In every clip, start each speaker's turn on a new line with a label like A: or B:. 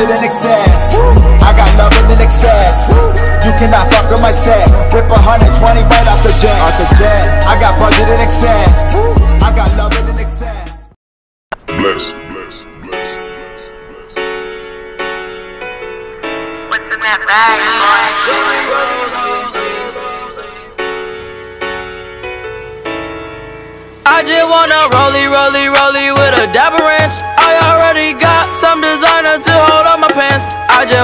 A: budget in excess. I got loving in excess. You cannot fuck on my set. Rip a hundred twenty right off the jet. Off the jet. I got budget in excess. I got love in excess.
B: Bless. Bless. Bless.
C: What's in that bag.
D: I just wanna rollie, rollie, rollie with a dapper ranch. I already got some designer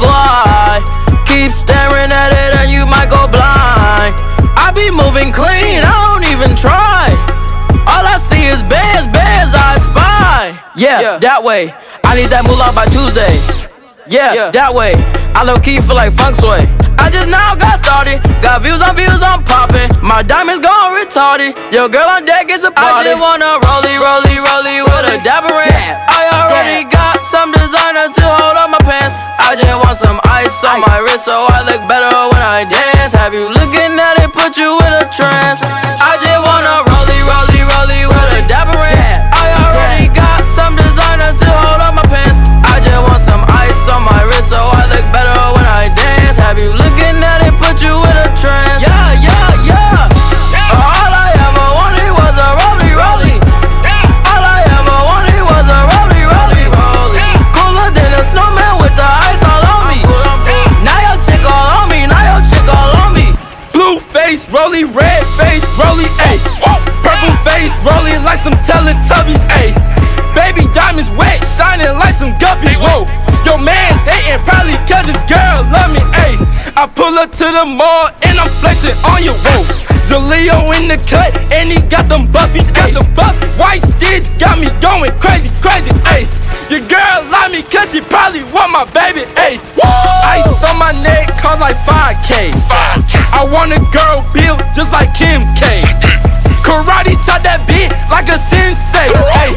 D: Just. Keep staring at it and you might go blind. I be moving clean, I don't even try. All I see is bands, bands I spy. Yeah, that way. I need that moolah by Tuesday. Yeah, that way. I low key feel like funk sway. I just now got started. Got views on views, I'm popping. My diamonds gone retarded. Your girl on deck is a party. I just wanna rollie, rollie, rollie with a dapper. I already got some designer to hold on my pants. I just want some ice on my wrist so I look better when I dance. Have you looking at it, put you in a trance? I just wanna rollie, rollie, rollie with a dapper.
E: Pull up to the mall and I'm flexing on you, whoa. Jaleo in the cut and he got them buffies, got them buffies. White sticks got me going crazy, crazy, ayy. Your girl love me cause she probably want my baby, ayy. Ice on my neck cost like 5K. I want a girl built just like Kim K. Karate chop that beat like a sensei. Ay,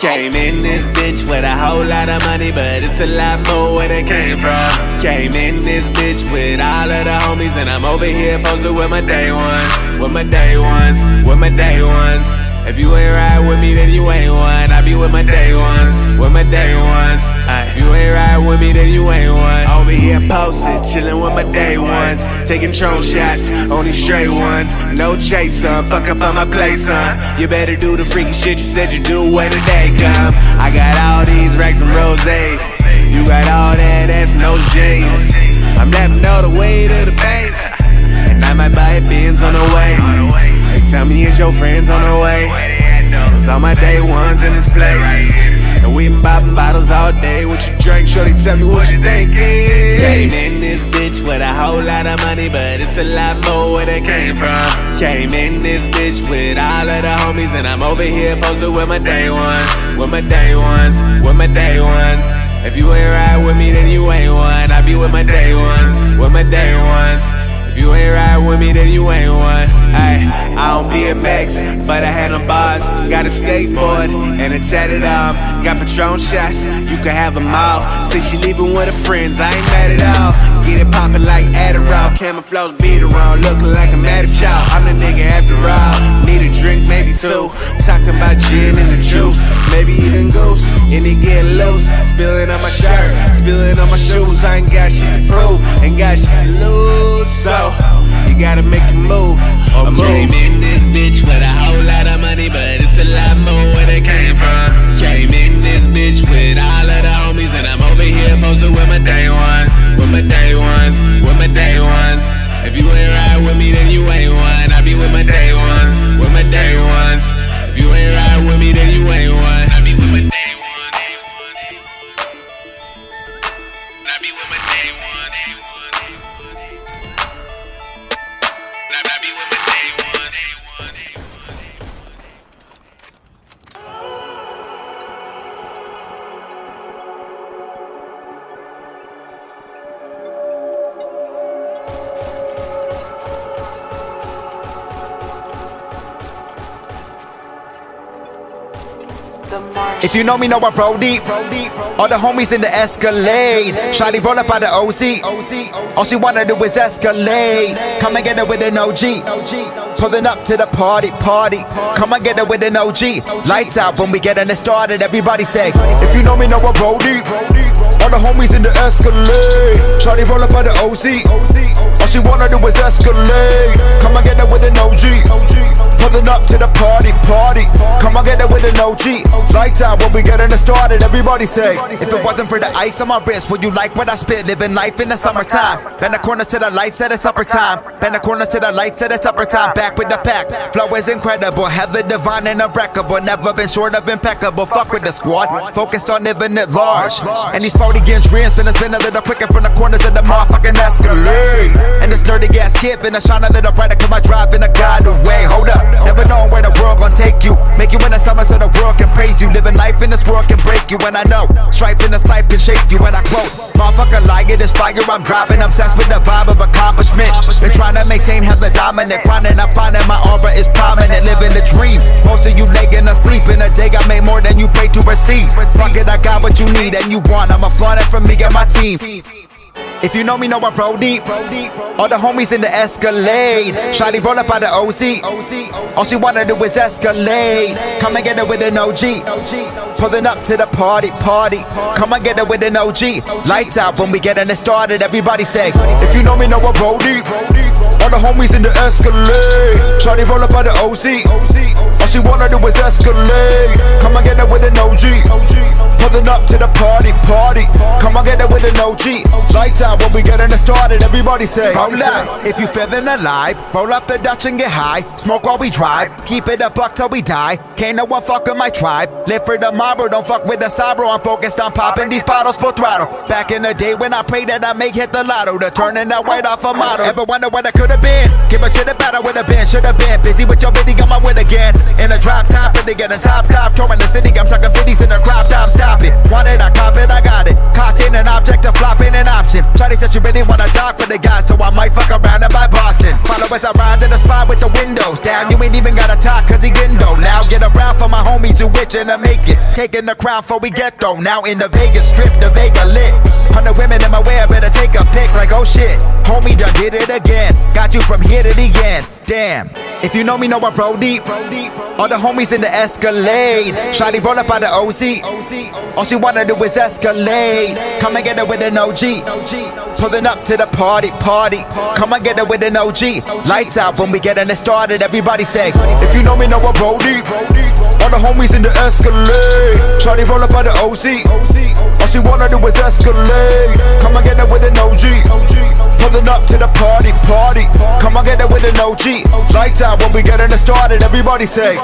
F: Came in this bitch with a whole lot of money, but it's a lot more where it came from. Came in this bitch with all of the homies, and I'm over here posted with my day ones, with my day ones, with my day ones. If you ain't ride with me, then you ain't one. I be with my day ones, with my day ones. Uh, if you ain't ride with me, then you ain't one. Over here posted, chillin' with my day ones. Taking drone shots, only straight ones. No chaser, fuck up on my place, son. You better do the freaky shit you said you do when the day come. I got all these racks and Rose. You got all that ass those jeans. I'm lapping all the way to the bank. And I might buy a Benz on the way. Tell me, is your friends on the way? Cause all my day ones in this place. And we been popping bottles all day. What you drink, shorty, tell me what you thinking. Came in this bitch with a whole lot of money, but it's a lot more where they came from. Came in this bitch with all of the homies, and I'm over here posted with my day ones. With my day ones, with my day ones. If you ain't ride with me, then you ain't one. I be with my day ones, with my day ones. If you ain't ride with me, then you ain't one. Ay, I don't BMX, but I had them bars. Got a skateboard and a tatted arm. Got Patron shots, you can have them all. Say she leaving with her friends, I ain't mad at all. Get it poppin' like Adderall. Camouflage beat around, looking like I'm at a child. I'm the nigga after all. Need a drink, maybe two. Talking about gin and the juice. Maybe even goose. And it get loose. Spilling on my shirt, spilling on my shoes. I ain't got shit to prove, ain't got shit to lose. So, you gotta make a move. Or move.
G: Came in this bitch with a whole lot of money,
F: but it's a lot more where it came from. Came in this bitch with all of the homies, and I'm over here posted with my day ones with my day ones, with my day ones.
A: If you
F: ain't ride with me, then you ain't one. I be with my day ones, with my day ones.
A: If you know me, know I roll deep. All the homies in the Escalade. Shotty roll up by the OC. All she wanna do is escalate. Come and get her with an OG. Pulling up to the party, party. Come and get her with an OG. Lights out when we getting it started. Everybody say, if you know me, know I roll deep. The homies in the Escalade. Shotty roll up by the OC. All she wanna do is escalate. Come on, get her with an OG. Pulling up to the party, party. Come on, get it with an OG. Lights out when we getting it started. Everybody say, if it wasn't for the ice on my wrist, would you like what I spit? Living life in the summertime. Bend the corners to the lights at it's upper time. Bend the corners to the lights at it's upper time. Back with the pack. Flow is incredible. Heather divine and unbreakable. Never been short of impeccable. Fuck with the squad. Focused on living it large. And these 40 games rims finna spin a little quicker from the corners of the motherfucking Escalade. And this nerdy ass kid finna shine a little brighter. Cause my drive in a god away. Hold up. Never know where the world gon' take you. Make you in the summer so the world can praise you. Living life in this world can break you. And I know strife in this life can shake you. And I quote, motherfucker like it is fire. I'm dropping. Obsessed with the vibe of accomplishment. Been trying to maintain hella dominant. Grinding, I'm finding my aura is prominent. Living the dream. Most of you laying asleep in a day. I made more than you pay to receive. Fuck it, I got what you need and you want. I'ma flaunt it from me and my team. If you know me, know I roll deep. All the homies in the Escalade. Shotty roll up by the OC. All she wanna do is escalate. Come and get her with an OG. Pulling up to the party, party. Come and get her with an OG. Lights out when we getting it started. Everybody say, if you know me, know I roll deep. All the homies in the Escalade. Shotty roll up by the OC. She wanna do is escalate. Come and get her with an OG. Pulling up to the party, party. Come on, get it with an OG. Lights out when we getting it started. Everybody say, roll up. If you feeling alive, roll up the Dutch and get high. Smoke while we drive. Keep it a buck till we die. Can't no one fuck with my tribe. Live for the mob, bro. Don't fuck with the sabro. I'm focused on popping these bottles full throttle. Back in the day when I prayed that I make hit the lotto. To turning that white off a model. Ever wonder what I could have been? Give a shit about I would have been. Should have been busy with your bitty. Got my win again. In a drop top, and they get a top top. Touring the city. I'm talking 50s in a crop top. Stop it. Wanted, I cop it, I got it. Costing an object, a flopping an option. Charlie said she really wanna talk for the guys, so I might fuck around and buy Boston. Follow as I ride in the spot with the windows down. You ain't even gotta talk, cause he window. Now get around for my homies who itching to make it. Taking the crown before we get though. Now in the Vegas strip, the Vega lit. Hundred women in my way, I better take a pic like oh shit. Homie done did it again. Got you from here to the end. Damn. If you know me, know I roll deep. All the homies in the Escalade. Shotty roll up by the OC. All she wanna do is escalate. Come and get her with an OG. Pulling up to the party, party. Come and get her with an OG. Lights out when we getting it started. Everybody say, if you know me, know I roll deep. All the homies in the Escalade. Shotty roll up by the OC. All she wanna do is escalate. Come and get her with an OG. Pulling up to the party, party. Come on, get it with an OG. Lights out when we getting it started. Everybody say.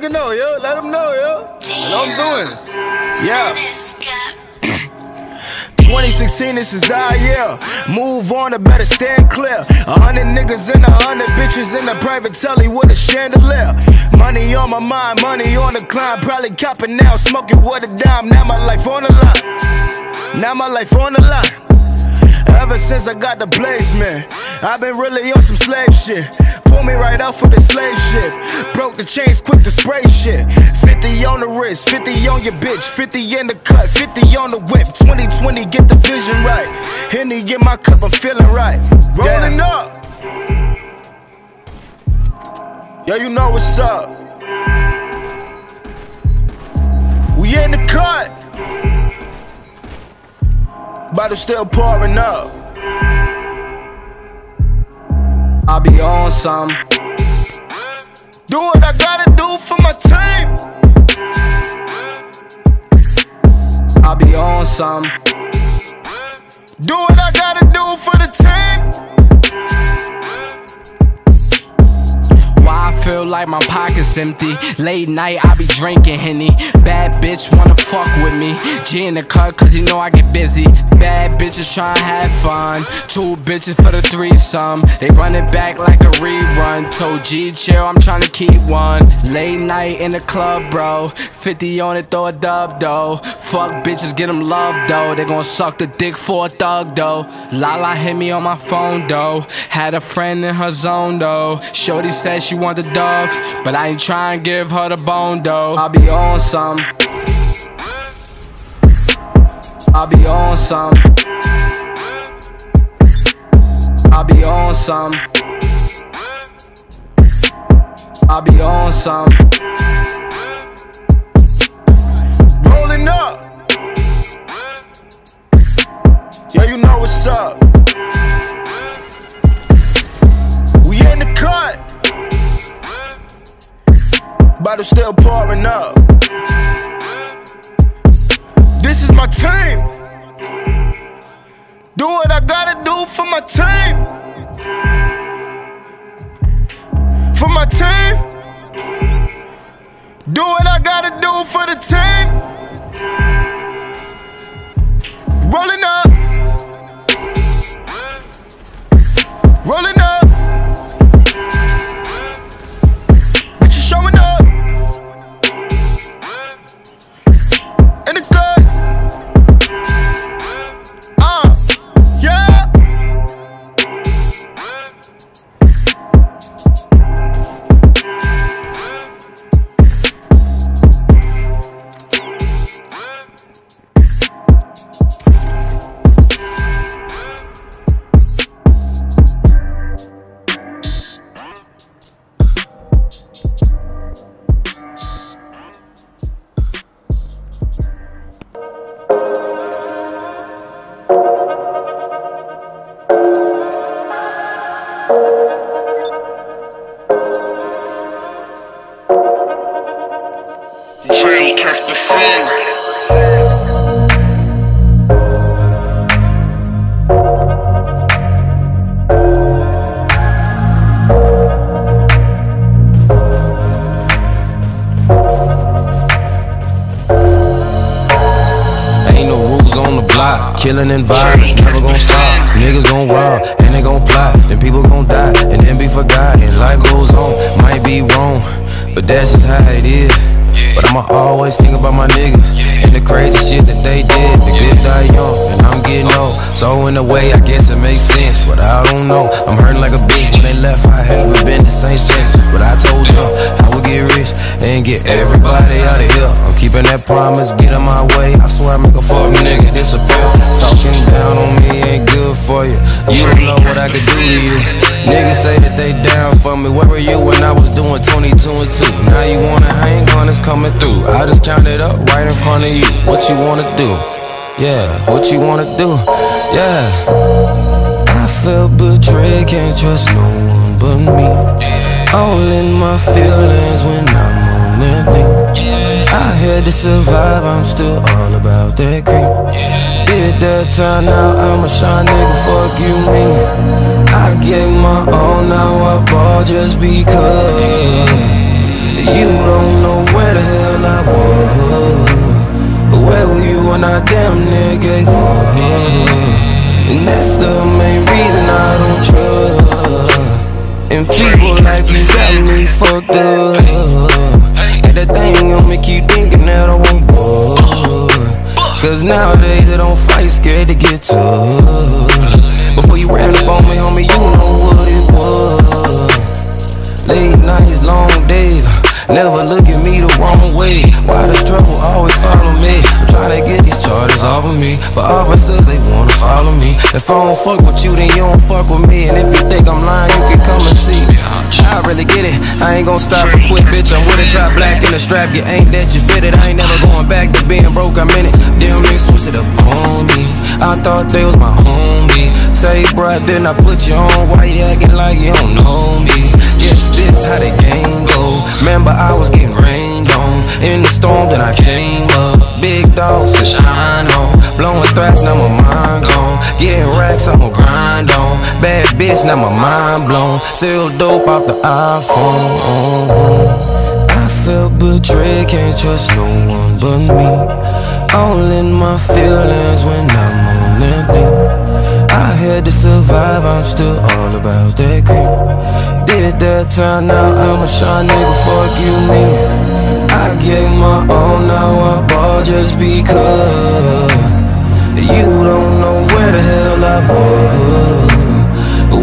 E: Nigga know, yo. Let him know, yo. Know I'm doing. Yeah. 2016, this is our year. Move on, I better stand clear. A hundred niggas and a hundred bitches in a private telly with a chandelier. Money on my mind, money on the climb. Probably copping now, smoking with a dime. Now my life on the line. Now my life on the line. Ever since I got the place, man, I've been really on some slave shit. Pull me right out for the slave shit. Broke the chains quick to spray shit. 50 on the wrist, 50 on your bitch, 50 in the cut, 50 on the whip. 2020, get the vision right. Henny in my cup, I'm feeling right. Rolling up. Yo, you know what's up. We in the cut. Bottle still pouring up.
G: I'll be on some.
E: Do what I gotta do for my team.
G: I'll be on some.
E: Do what I gotta do for the team.
G: Why I feel like my pockets empty. Late night, I be drinking Henny. Bad bitch wanna fuck with me. G in the cut, cause you know I get busy. Bad bitches tryna have fun. Two bitches for the threesome. They run it back like a rerun. Told G chill, I'm tryna keep one. Late night in the club, bro. 50 on it, throw a dub though. Fuck bitches, get them love though. They gon' suck the dick for a thug though. Lala hit me on my phone though. Had a friend in her zone though. Shorty said she want the dog, but I ain't tryna give her the bone though. I'll be on some. I'll be on some. I'll be on some. I'll be on some.
E: Rolling up. Yeah, you know what's up. We in the cut. Bottle still pouring up. This is my team. Do what I gotta do for my team. For my team. Do what I gotta do for the team.
H: On the block. Killing and violence never gonna stop. Niggas gon' rob and they gon' plot. Then people gon' die and then be forgotten. Life goes on, might be wrong, but that's just how it is. But I'ma always think about my niggas and the crazy shit that they did. The good die young, and I'm getting old. So in a way, I guess it makes sense. But I don't know. I'm hurting like a bitch when they left. I haven't been the same since. But I told them I would get rich and get everybody out of here. I'm keeping that promise, get in my way. I swear I make a fuck nigga disappear. Talking down on me ain't good for you. You don't know what I could do to you. Niggas say that they down for me. Where were you when I was doing 22 and 2? Now you wanna hang on, it's coming through. I just counted up right in front of you. What you wanna do? Yeah, what you wanna do? Yeah. I feel betrayed, can't trust no one but me. All in my feelings when I'm lean. I had to survive, I'm still all about that cream. Did that time, now I'm a shy nigga, fuck you me. I gave my all, now I ball just because. You don't know where the hell I was. Where were you when I damn near gave up? And that's the main reason I don't trust. And people but officers they wanna follow me. If I don't fuck with you, then you don't fuck with me. And if you think I'm lying, you can come and see. I really get it. I ain't gonna stop or quit, bitch. I'm with it, top black in the strap. You ain't that you fit it. I ain't never going back to being broke. I'm in it. Damn, they switch it up on me. I thought they was my homie. Say, bruh, then I put you on. Why you acting like you don't know me? Yes, this how the game go. Remember, I was getting rained on. In the storm, then I came up. Big dogs to shine on. Blowing threats, now my mind gone. Getting racks, I'ma grind on. Bad bitch, now my mind blown. Still dope off the iPhone. Uh-huh. I feel betrayed, can't trust no one but me. All in my feelings when I'm on that beat. I had to survive, I'm still all about that cream. Did that time, now I'm a shy nigga, fuck you, me. I gave my all, now I ball just because. You don't know where the hell I was.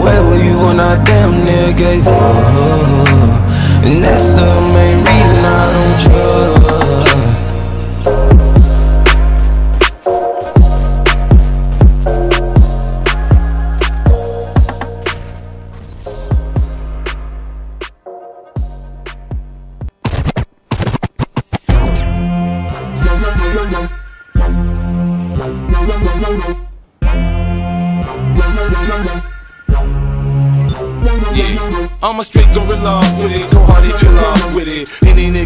H: Where were you when I damn near gave up? And that's the main reason I don't trust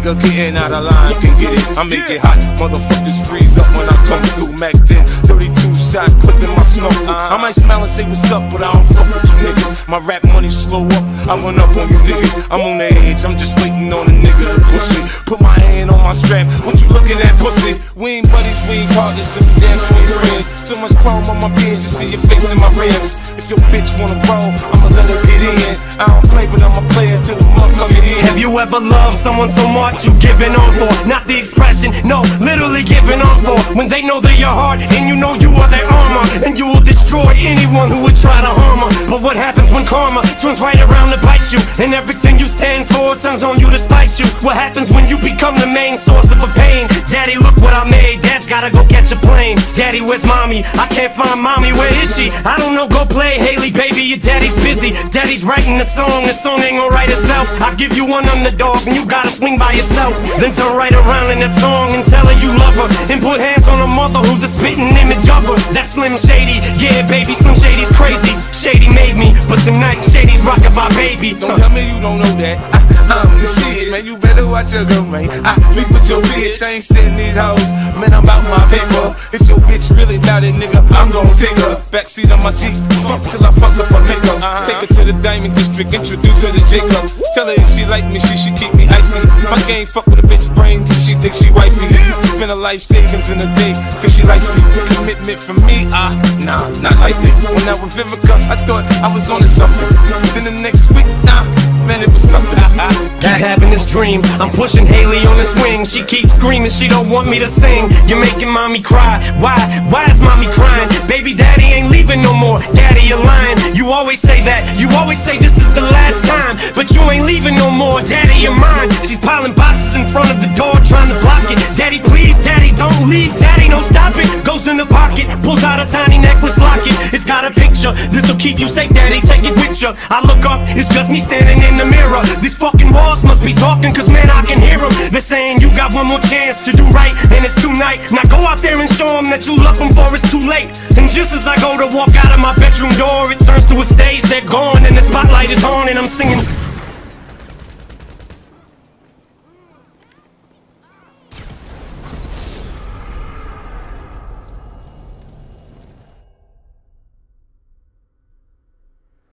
I: nigga getting out of line can get it. I make it hot, motherfuckers freeze up when I come through. Mac 10, 32 shot, clipping my smoke. I might smile and say what's up, but I don't fuck with you niggas. My rap money slow up, I run up on you niggas. I'm on the edge, I'm just waiting on a nigga to push me. Put my hand on my strap, what you looking at, pussy? We ain't buddies, we ain't partners, and we damn ain't friends. So much chrome on my beard, you see your face in my rims. If your bitch wanna roll, I'ma let her get in. I don't play, but I'm a player till the motherfucker in.
J: Have you ever loved someone so much you giving on for? Not the expression, no, literally giving on for. When they know they're your heart and you know you are their armor, and you will destroy anyone who would try to harm her. But what happens when karma turns right around to bite you, and everything you stand for turns on you to spite you? What happens when you become the main source of a pain? Daddy, look what I made. Dad's gotta go catch a plane. Daddy, where's mommy? I can't find mommy. Where is she? I don't know. Go play, Hailie, baby. Your daddy's busy. Daddy's writing a song. The song ain't gonna write itself. I give you one underdog, and you gotta swing by yourself. Then turn right around in that song and tell her you love her, and put hands on her mother, who's a spitting image of her. That's Slim Shady. Yeah, baby, Slim Shady's crazy. Shady made me, but tonight Shady's rocking my baby.
I: Don't tell me you don't know that. I, I'm the shit, man. You better watch your girl, man. I leave with your bitch. I ain't standing these hoes. Man, I'm about my paper. If your bitch really about it, nigga, I'm gonna take her. Backseat on my Jeep. Fuck till I fuck up her makeup. Uh-huh. Take her to the Diamond District. Introduce her to Jacob. Tell her if she like me, she should keep me icy. My game fuck with a bitch brain till she think she wifey. Spend her life savings in a day, cause she likes me. Commitment for me, ah, nah, not. When I was Vivica, I thought I was on to something. Then the next week, nah, man, it was nothing.
J: Keep having this dream. I'm pushing Hailie on the swing. She keeps screaming, she don't want me to sing. You're making mommy cry. Why? Why is mommy crying? Baby daddy ain't leaving no more. Daddy, you're lying. You always say that. You always say this is the last time. But you ain't leaving no more. Daddy, you're mine. She's piling boxes in front of the door, trying to block it. Daddy, please, daddy, don't leave. Daddy, in the pocket, pulls out a tiny necklace locket. It's got a picture. This'll keep you safe, daddy. Take it with you. I look up, it's just me standing in the mirror. These fucking walls must be talking, cause man, I can hear them. They're saying you got one more chance to do right, and it's tonight. Now go out there and show them that you love them for it's too late. And just as I go to walk out of my bedroom door, it turns to a stage, they're gone, and the spotlight is on, and I'm singing.